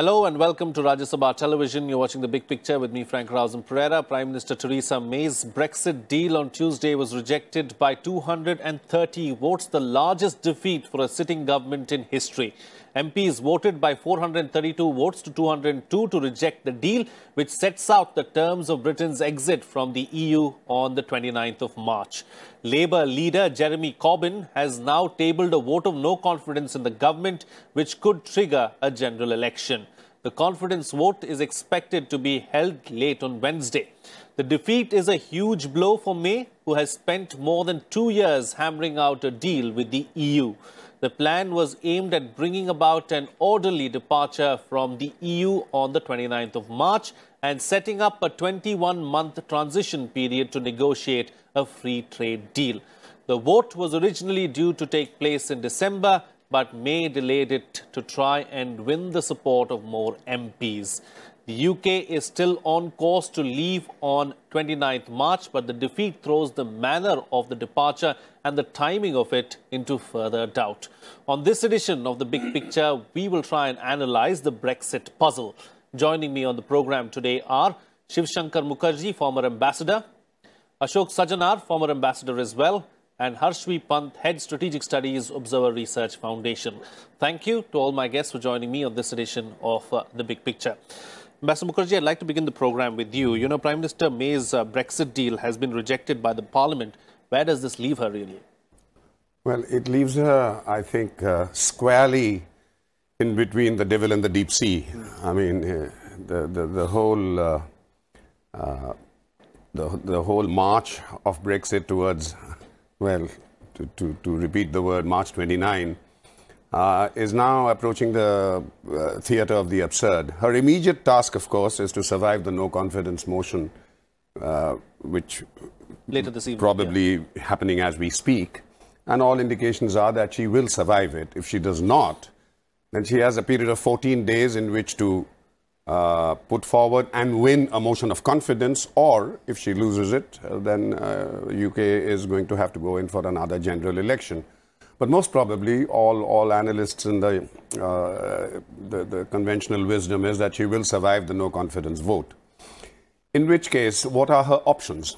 Hello and welcome to Rajya Sabha Television. You're watching the big picture with me, Frank Rausan Pereira. Prime Minister Theresa May's Brexit deal on Tuesday was rejected by 230 votes, the largest defeat for a sitting government in history. MPs voted by 432 votes to 202 to reject the deal, which sets out the terms of Britain's exit from the EU on the 29th of March. Labour leader Jeremy Corbyn has now tabled a vote of no confidence in the government, which could trigger a general election. The confidence vote is expected to be held late on Wednesday. The defeat is a huge blow for May, who has spent more than two years hammering out a deal with the EU. The plan was aimed at bringing about an orderly departure from the EU on the 29th of March and setting up a 21 month transition period to negotiate a free trade deal. The vote was originally due to take place in December, but May delayed it to try and win the support of more MPs. The UK is still on course to leave on 29th March, but the defeat throws the manner of the departure and the timing of it into further doubt. On this edition of The Big Picture, we will try and analyze the Brexit puzzle. Joining me on the program today are Shiv Shankar Mukherjee, former ambassador, Ashok Sajjanhar, former ambassador as well, and Harsh V Pant, Head Strategic Studies Observer Research Foundation. Thank you to all my guests for joining me on this edition of uh, The Big Picture. Ambassador Mukherjee, I'd like to begin the program with you. You know, Prime Minister May's uh, Brexit deal has been rejected by the Parliament. Where does this leave her, really? Well, it leaves her, I think, uh, squarely in between the devil and the deep sea. I mean, uh, the, the, the whole. Uh, uh, the, the whole march of Brexit towards, well, to, to, to repeat the word, March 29, uh, is now approaching the uh, theater of the absurd. Her immediate task, of course, is to survive the no confidence motion, uh, which Later this evening, probably yeah. happening as we speak. And all indications are that she will survive it. If she does not, then she has a period of 14 days in which to uh, put forward and win a motion of confidence, or if she loses it, uh, then UK uh, is going to have to go in for another general election. But most probably, all, all analysts in the, uh, the, the conventional wisdom is that she will survive the no confidence vote. In which case, what are her options?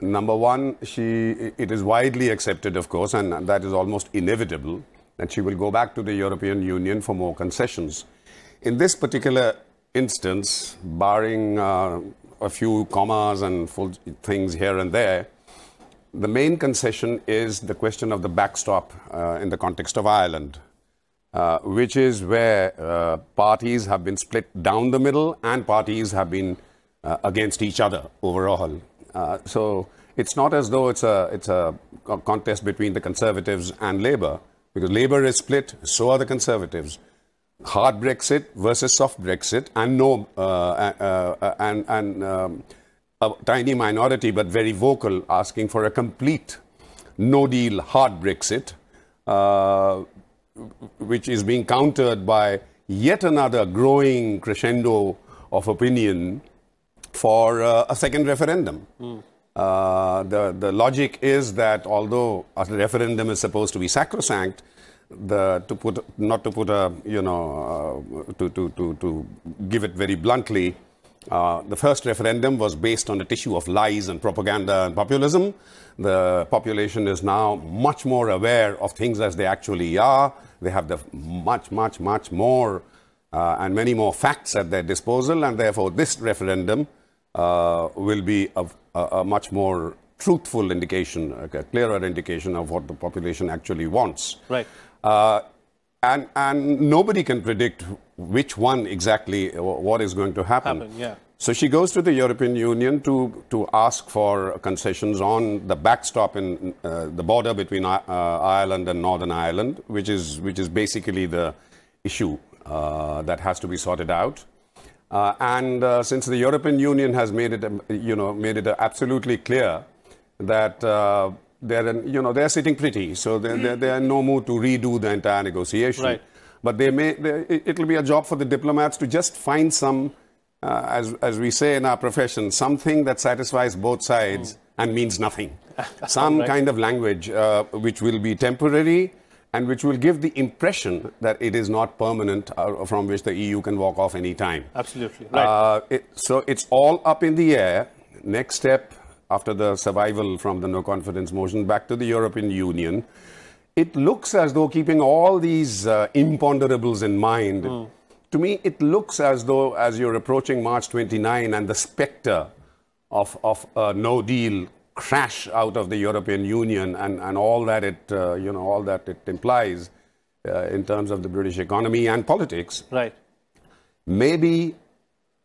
Number one, she, it is widely accepted, of course, and that is almost inevitable, that she will go back to the European Union for more concessions. In this particular instance, barring uh, a few commas and full things here and there, the main concession is the question of the backstop uh, in the context of Ireland, uh, which is where uh, parties have been split down the middle and parties have been uh, against each other overall. Uh, so it's not as though it's a, it's a contest between the Conservatives and Labour, because Labour is split, so are the Conservatives. Hard Brexit versus soft Brexit, and no, uh, and, and um, a tiny minority, but very vocal, asking for a complete no deal hard Brexit, uh, which is being countered by yet another growing crescendo of opinion for uh, a second referendum. Mm. Uh, the, the logic is that although a referendum is supposed to be sacrosanct, the, to put, not to put a, you know, uh, to, to, to, to give it very bluntly, uh, the first referendum was based on a tissue of lies and propaganda and populism. The population is now much more aware of things as they actually are. They have the much, much, much more uh, and many more facts at their disposal, and therefore this referendum will be a, a, much more truthful indication, a clearer indication of what the population actually wants. Right. Uh, and, and nobody can predict which one exactly what is going to happen. happen yeah. So she goes to the European Union to, to ask for concessions on the backstop in uh, the border between uh, Ireland and Northern Ireland, which is, which is basically the issue uh, that has to be sorted out. Uh, and uh, since the European Union has made it, um, you know, made it absolutely clear that uh, they're, you know, they're sitting pretty, so they're, they're, they're in no mood to redo the entire negotiation. Right. But they may, they, it'll be a job for the diplomats to just find some, uh, as, as we say in our profession, something that satisfies both sides mm. and means nothing. some right. kind of language uh, which will be temporary and which will give the impression that it is not permanent uh, from which the EU can walk off any time. Absolutely. Right. Uh, it, so it's all up in the air. Next step after the survival from the no confidence motion back to the European Union. It looks as though keeping all these uh, imponderables in mind, mm. to me, it looks as though as you're approaching March 29 and the specter of, of a no deal crash out of the European Union and, and all that it, uh, you know, all that it implies uh, in terms of the British economy and politics. Right. Maybe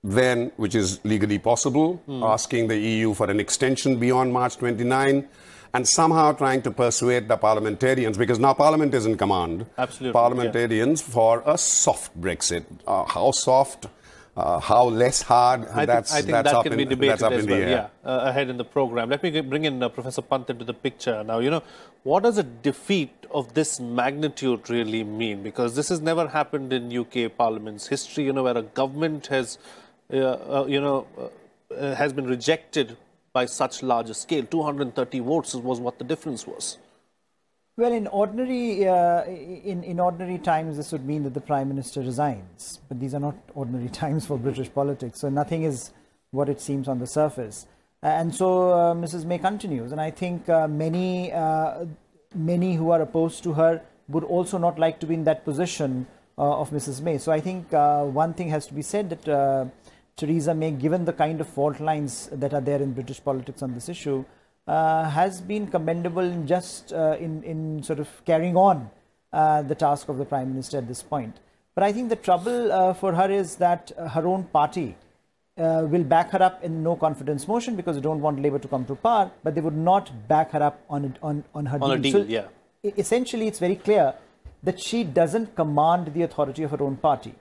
then, which is legally possible, mm. asking the EU for an extension beyond March 29 and somehow trying to persuade the parliamentarians, because now Parliament is in command, Absolutely, parliamentarians yeah. for a soft Brexit. Uh, how soft? Uh, how less hard. I that's, think, I think that's that can in, be debated as well. Yeah, uh, ahead in the program. Let me bring in uh, Professor Pant into the picture now. You know, what does a defeat of this magnitude really mean? Because this has never happened in UK Parliament's history. You know, where a government has, uh, uh, you know, uh, has been rejected by such large a scale. 230 votes was what the difference was. Well, in ordinary uh, in in ordinary times, this would mean that the prime minister resigns. But these are not ordinary times for British politics. So nothing is what it seems on the surface. And so uh, Mrs. May continues, and I think uh, many uh, many who are opposed to her would also not like to be in that position uh, of Mrs. May. So I think uh, one thing has to be said that Theresa May, given the kind of fault lines that are there in British politics on this issue uh, has been commendable in just uh, in, in sort of carrying on uh, the task of the Prime Minister at this point. But I think the trouble uh, for her is that uh, her own party uh, will back her up in no confidence motion because they don't want Labour to come to power, but they would not back her up on, on, on her on deal. deal so yeah. Essentially, it's very clear that she doesn't command the authority of her own party.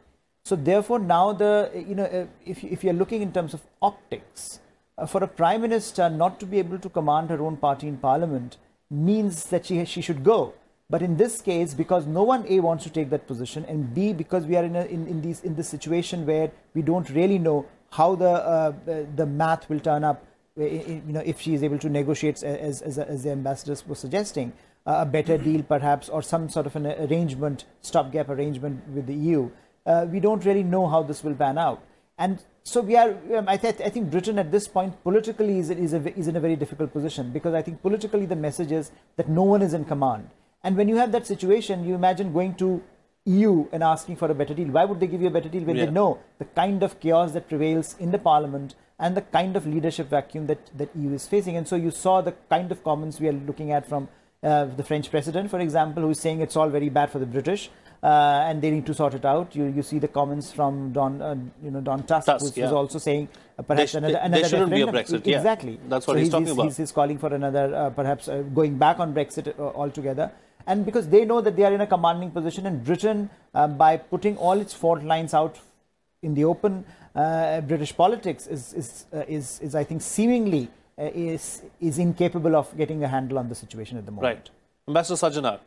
So therefore, now the you know if if you're looking in terms of optics, for a prime minister not to be able to command her own party in parliament means that she, she should go. But in this case, because no one A wants to take that position, and B because we are in, a, in, in, these, in this situation where we don't really know how the, uh, the math will turn up, uh, you know, if she is able to negotiate, as, as, as the ambassadors were suggesting, uh, a better deal perhaps, or some sort of an arrangement, stopgap arrangement with the EU. Uh, we don't really know how this will pan out. And so we are, um, I, th- I, think Britain at this point politically is, is, a, is in a very difficult position because I think politically the message is that no one is in command. And when you have that situation, you imagine going to EU and asking for a better deal. Why would they give you a better deal when yeah. they know the kind of chaos that prevails in the parliament and the kind of leadership vacuum that, that EU is facing? And so you saw the kind of comments we are looking at from uh, the French president, for example, who is saying it's all very bad for the British uh, and they need to sort it out. You you see the comments from Don uh, you know Don Tusk, Tusk who's, yeah. also saying uh, perhaps another, another there shouldn't referendum. be a Brexit. Exactly. Yeah. That's what so he's, he's talking he's, about. He's, he's calling for another uh, perhaps uh, going back on Brexit uh, altogether. And because they know that they are in a commanding position, and Britain, by putting all its fault lines out in the open, British politics is is, is is I think seemingly is is incapable of getting a handle on the situation at the moment. Right. Ambassador Sajjanhar,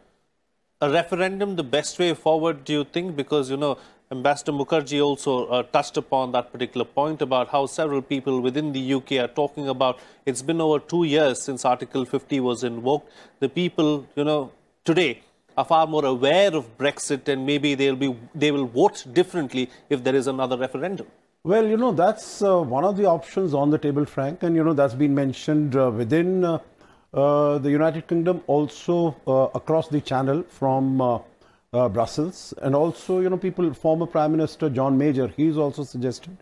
a referendum the best way forward, do you think? Because, you know, Ambassador Mukherjee also uh, touched upon that particular point about how several people within the UK are talking about it's been over two years since Article 50 was invoked. The people, you know, today are far more aware of Brexit and maybe they'll be, they will vote differently if there is another referendum. Well, you know, that's uh, one of the options on the table, Frank, and, you know, that's been mentioned uh, within uh, uh, the United Kingdom, also uh, across the channel from uh, Brussels, and also, you know, people, former Prime Minister John Major, he's also suggested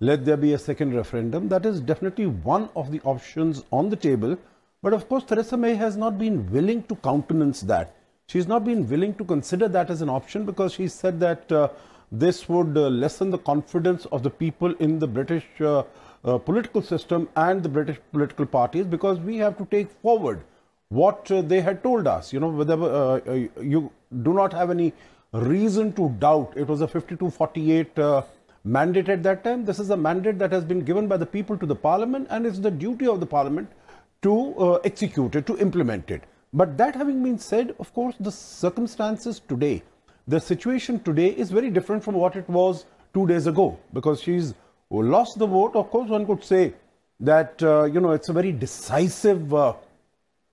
let there be a second referendum. That is definitely one of the options on the table. But of course, Theresa May has not been willing to countenance that. She's not been willing to consider that as an option because she said that uh, this would uh, lessen the confidence of the people in the British uh, political system and the British political parties because we have to take forward what uh, they had told us. You know, whether uh, uh you do not have any reason to doubt it was a 52-48 uh, mandate at that time. This is a mandate that has been given by the people to the parliament and it's the duty of the parliament to execute it, to implement it. But that having been said, of course, the circumstances today, the situation today is very different from what it was two days ago because she's who lost the vote, of course, one could say that, uh, you know, it's a very decisive uh,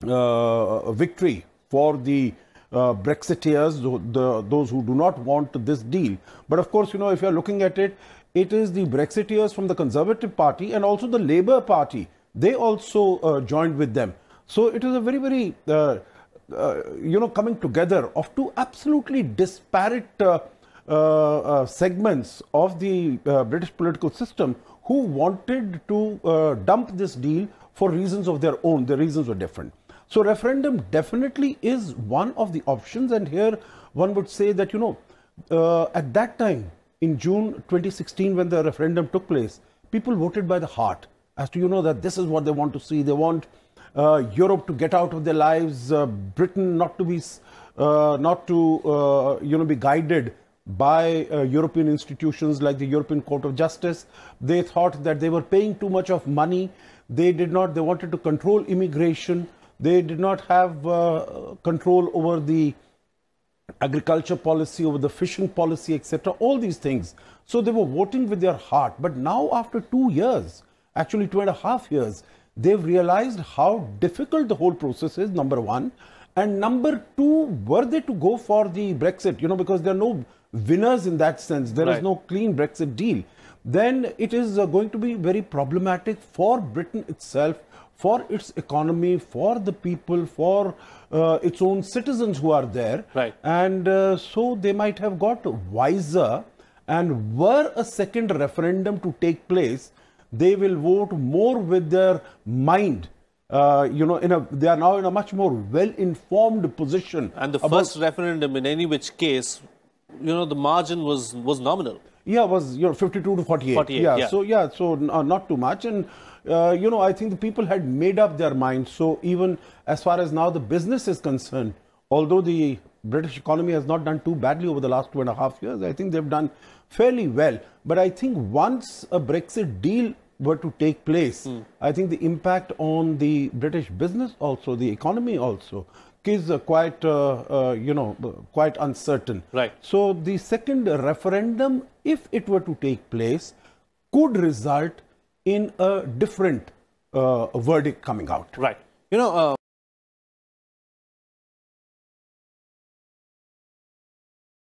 uh, victory for the uh, Brexiteers, the, those who do not want this deal. But of course, you know, if you're looking at it, it is the Brexiteers from the Conservative Party and also the Labour Party. They also uh, joined with them. So it is a very, very, uh, you know, coming together of two absolutely disparate segments of the British political system who wanted to dump this deal for reasons of their own. The reasons were different. So referendum definitely is one of the options. And here one would say that, you know, uh, at that time, in June 2016, when the referendum took place, people voted by the heart as to, you know, that this is what they want to see. They want uh, Europe to get out of their lives, uh, Britain not to be, uh, not to, uh, you know, be guided by uh, European institutions like the European Court of Justice. They thought that they were paying too much of money. They did not, they wanted to control immigration. They did not have uh, control over the agriculture policy, over the fishing policy, etc. All these things. So they were voting with their heart. But now, after two years, actually two and a half years, they've realized how difficult the whole process is, number one. And number two, were they to go for the Brexit, you know, because there are no winners in that sense, There right. is no clean Brexit deal, then it is uh, going to be very problematic for Britain itself for its economy, for the people, for uh, its own citizens who are there. Right. And uh, so they might have got wiser. And were a second referendum to take place, they will vote more with their mind. Uh, you know, in a, they are now in a much more well-informed position. And the first referendum, in any which case, you know, the margin was was nominal. Yeah, was you know 52 to 48. 48 yeah, yeah, so yeah, so uh, not too much, and uh, you know I think the people had made up their minds. So even as far as now the business is concerned, although the British economy has not done too badly over the last two and a half years, I think they've done fairly well. But I think once a Brexit deal were to take place, mm. I think the impact on the British business also, the economy also, is uh, quite, uh, uh, you know, quite uncertain. Right. So the second referendum, if it were to take place, could result in a different verdict coming out. Right. You know.